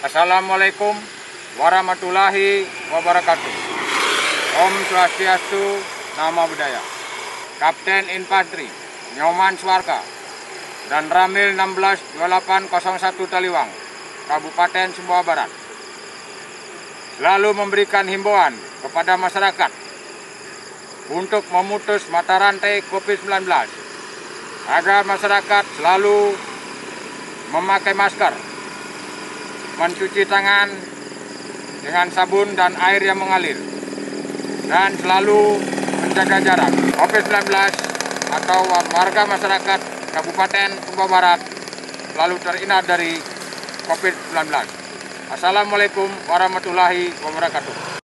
Assalamualaikum warahmatullahi wabarakatuh. Om Swastiastu, Nama Budaya. Kapten Infanteri Nyoman Swarka dan Ramil 162801 Taliwang, Kabupaten Sumbawa Barat. Lalu memberikan himbauan kepada masyarakat untuk memutus mata rantai COVID-19 agar masyarakat selalu memakai masker, mencuci tangan dengan sabun dan air yang mengalir, dan selalu menjaga jarak. COVID-19 atau warga masyarakat Kabupaten Sumbawa Barat selalu terhindar dari COVID-19. Assalamualaikum warahmatullahi wabarakatuh.